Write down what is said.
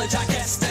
knowledge, I guess